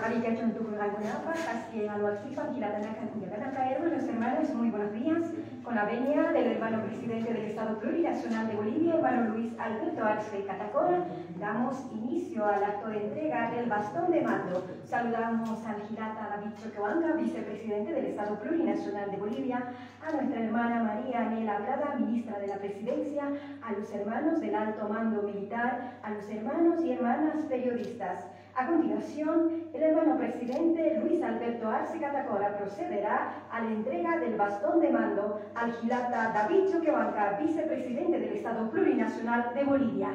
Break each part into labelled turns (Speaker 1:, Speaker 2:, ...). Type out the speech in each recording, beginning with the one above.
Speaker 1: María Chontucugalgunapa, Casque Aluaquipa, Quilatanaca, Cuyacanaca, hermanos hermanos, muy buenos días. Con la venia del hermano presidente del Estado Plurinacional de Bolivia, hermano Luis Alberto Arce Catacora, damos inicio al acto de entrega del bastón de mando. Saludamos al Gilata David Choquehuanca, vicepresidente del Estado Plurinacional de Bolivia, a nuestra hermana María Anela Brada, ministra de la Presidencia, a los hermanos del alto mando militar, a los hermanos y hermanas periodistas. A continuación, el hermano presidente Luis Alberto Arce Catacora procederá a la entrega del bastón de mando al Gilata David Choquehuanca, vicepresidente del Estado Plurinacional de Bolivia.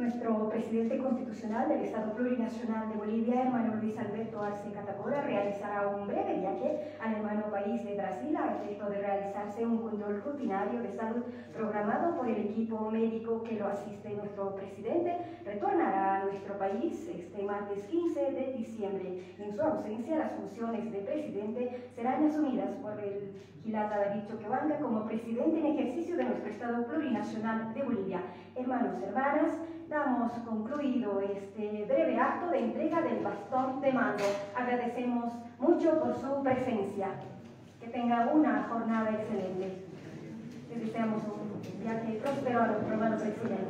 Speaker 1: Nuestro presidente constitucional del Estado Plurinacional de Bolivia, hermano Luis Alberto Arce Catacora, realizará un breve viaje al hermano país de Brasil a efecto de realizarse un control rutinario de salud programado por el equipo médico que lo asiste. Nuestro presidente retornará a nuestro país este martes 15 de diciembre. En su ausencia, las funciones de presidente serán asumidas por el Gilata David Choquehuanca como presidente en ejercicio de nuestro Estado Plurinacional de Bolivia. Hermanos, hermanas, damos concluido este breve acto de entrega del bastón de mando. Agradecemos mucho por su presencia. Que tenga una jornada excelente. Les deseamos un viaje próspero a nuestro hermano presidente.